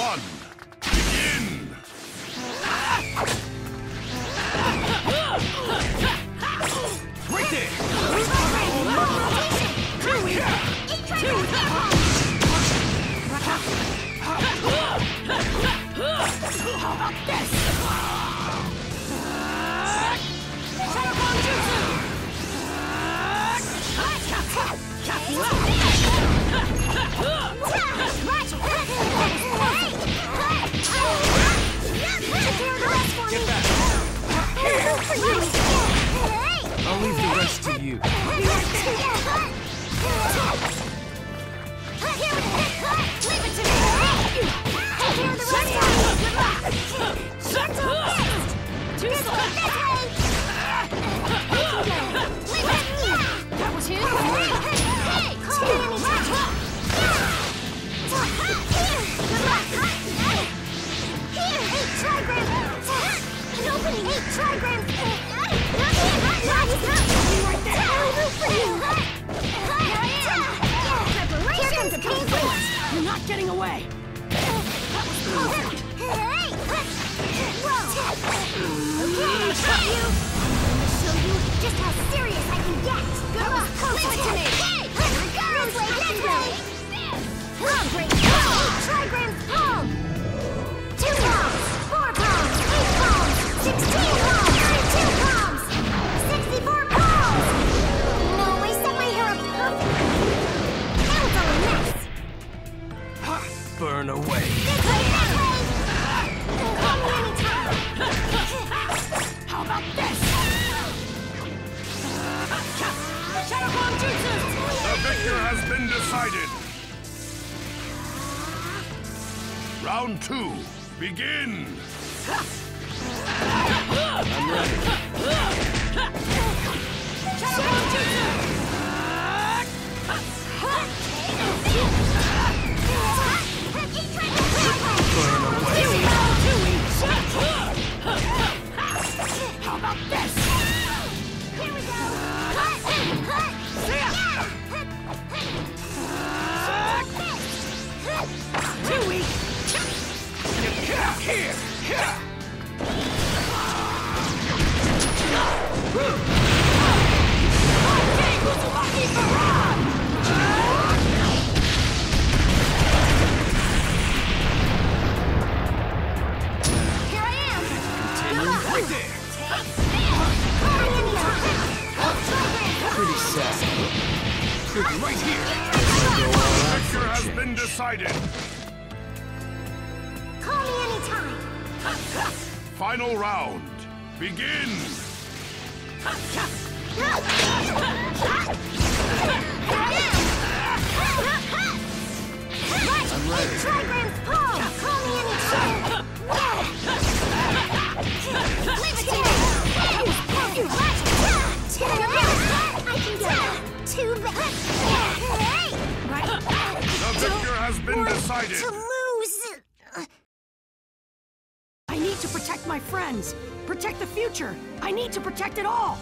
one. Begin! Right there! Up this! you. away. The victor has been decided. Round two, begin. I'm ready. Pretty sad. Right here! Victor has been decided! Call me anytime! Final round! Begin! No. been decided. to lose. I need to protect my friends. Protect the future. I need to protect it all.